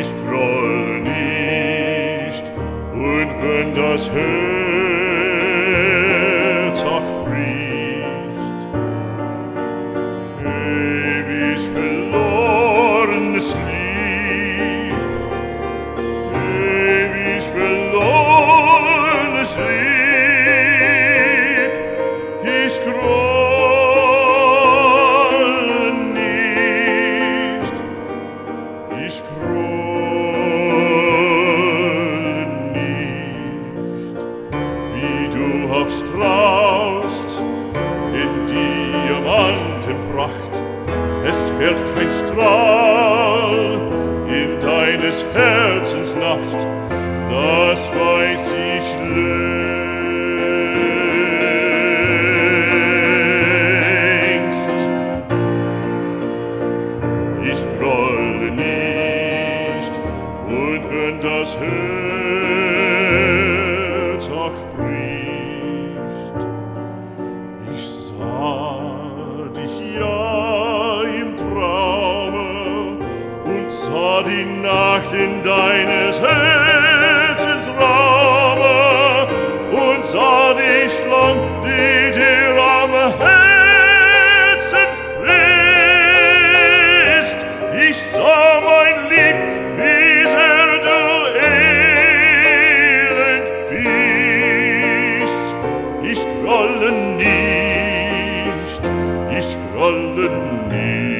ich groll nicht, und wenn das Herz strahlst in Diamantenpracht, es fährt kein Strahl in deines Herzens Nacht, das weiß ich längst. Ich grolle nicht, und wenn das Herz Nacht in deines Herzens Rahmen und sah die Schlange, die dir am Herzen frisst. Ich sah mein Lieb, wie sehr du elend bist. Ich grolle nicht, ich grolle nicht.